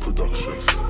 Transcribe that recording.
Productions.